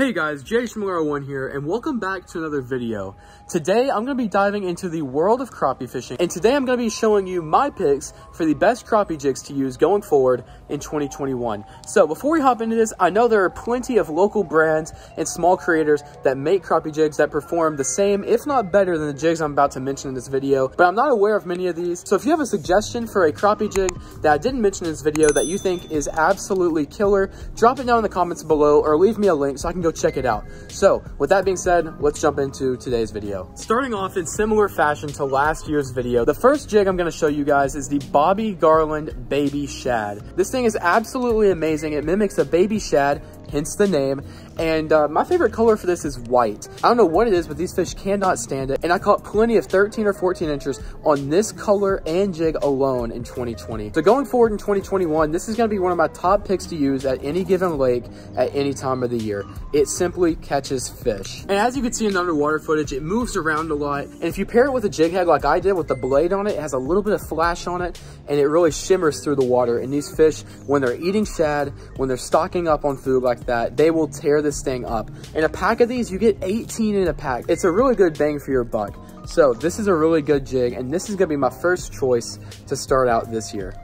Hey guys, JHMiller1 here, and welcome back to another video. Today, I'm going to be diving into the world of crappie fishing, and today I'm going to be showing you my picks for the best crappie jigs to use going forward in 2021. So before we hop into this, I know there are plenty of local brands and small creators that make crappie jigs that perform the same, if not better than the jigs I'm about to mention in this video, but I'm not aware of many of these. So if you have a suggestion for a crappie jig that I didn't mention in this video that you think is absolutely killer, drop it down in the comments below or leave me a link so I can go check it out. So with that being said, let's jump into today's video. Starting off in similar fashion to last year's video, the first jig I'm gonna show you guys is the Bobby Garland Baby Shad. This thing is absolutely amazing. It mimics a baby shad hence the name. And uh, my favorite color for this is white. I don't know what it is, but these fish cannot stand it. And I caught plenty of 13 or 14 inches on this color and jig alone in 2020. So going forward in 2021, this is gonna be one of my top picks to use at any given lake at any time of the year. It simply catches fish. And as you can see in underwater footage, it moves around a lot. And if you pair it with a jig head like I did with the blade on it, it has a little bit of flash on it and it really shimmers through the water. And these fish, when they're eating shad, when they're stocking up on food like that, they will tear this thing up. In a pack of these, you get 18 in a pack. It's a really good bang for your buck. So this is a really good jig, and this is gonna be my first choice to start out this year.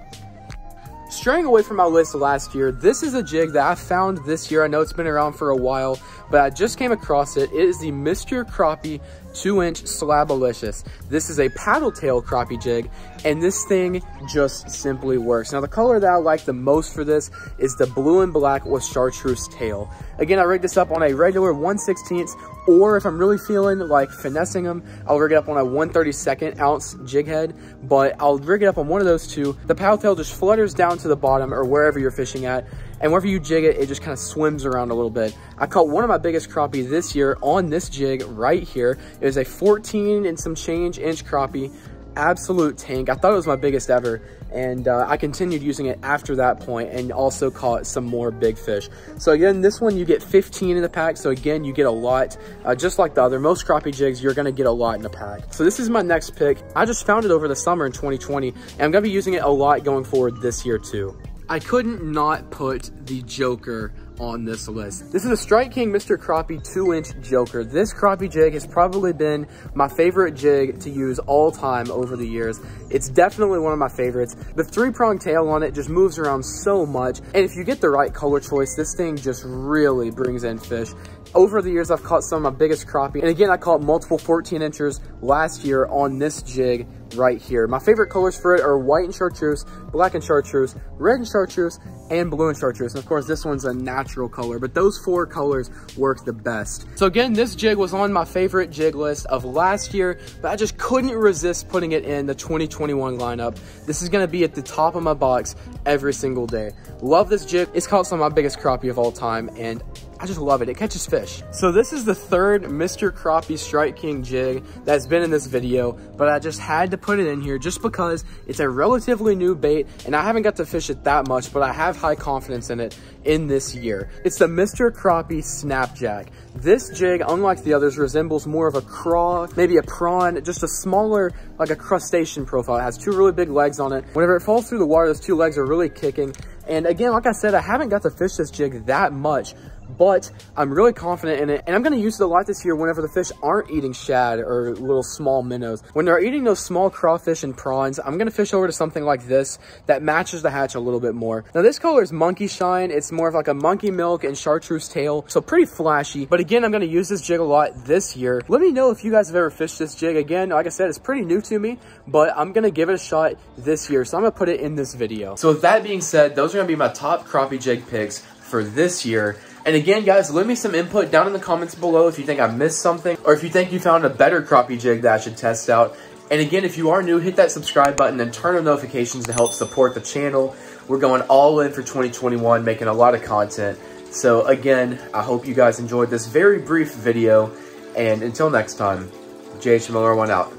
Straying away from my list last year, this is a jig that I found this year. I know it's been around for a while, but I just came across it. It is the Mr. Crappie 2-inch Slabalicious. This is a paddle tail crappie jig, and this thing just simply works. Now, the color that I like the most for this is the blue and black with chartreuse tail. Again, I rigged this up on a regular 1 16th, or if I'm really feeling like finessing them, I'll rig it up on a 1 32nd ounce jig head, but I'll rig it up on one of those two. The paddle tail just flutters down to the bottom or wherever you're fishing at, and wherever you jig it, it just kind of swims around a little bit. I caught one of my biggest crappie this year on this jig right here. It was a 14 and some change inch crappie absolute tank. I thought it was my biggest ever, and uh, I continued using it after that point and also caught some more big fish. So again, this one you get 15 in the pack, so again, you get a lot. Uh, just like the other, most crappie jigs, you're gonna get a lot in the pack. So this is my next pick. I just found it over the summer in 2020, and I'm gonna be using it a lot going forward this year too. I couldn't not put the Joker on this list. This is a Strike King Mr. Crappie 2-inch Joker. This crappie jig has probably been my favorite jig to use all time over the years. It's definitely one of my favorites. The three-prong tail on it just moves around so much. And if you get the right color choice, this thing just really brings in fish. Over the years, I've caught some of my biggest crappie. And again, I caught multiple 14 inchers last year on this jig right here. My favorite colors for it are white and chartreuse, black and chartreuse, red and chartreuse, and blue and chartreuse. And of course, this one's a natural color, but those four colors work the best. So again, this jig was on my favorite jig list of last year, but I just couldn't resist putting it in the 2021 lineup. This is gonna be at the top of my box every single day. Love this jig. It's caught some of my biggest crappie of all time, and I just love it. It catches fish. So this is the third Mr. Crappie Strike King jig that's been in this video, but I just had to put it in here just because it's a relatively new bait and I haven't got to fish it that much, but I have high confidence in it in this year. It's the Mr. Crappie Snapjack. This jig, unlike the others, resembles more of a craw, maybe a prawn, just a smaller, like a crustacean profile. It has two really big legs on it. Whenever it falls through the water, those two legs are really kicking. And again, like I said, I haven't got to fish this jig that much, but I'm really confident in it. And I'm gonna use it a lot this year whenever the fish aren't eating shad or little small minnows. When they're eating those small crawfish and prawns, I'm gonna fish over to something like this that matches the hatch a little bit more. Now this color is monkey shine. It's more of like a monkey milk and chartreuse tail. So pretty flashy. But again, I'm gonna use this jig a lot this year. Let me know if you guys have ever fished this jig. Again, like I said, it's pretty new to me, but I'm gonna give it a shot this year. So I'm gonna put it in this video. So with that being said, those are gonna be my top crappie jig picks for this year. And again, guys, leave me some input down in the comments below if you think I missed something or if you think you found a better crappie jig that I should test out. And again, if you are new, hit that subscribe button and turn on notifications to help support the channel. We're going all in for 2021, making a lot of content. So again, I hope you guys enjoyed this very brief video. And until next time, JH Miller one out.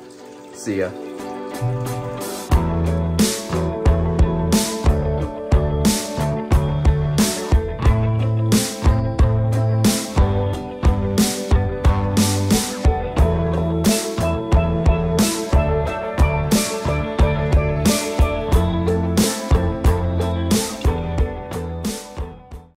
See ya.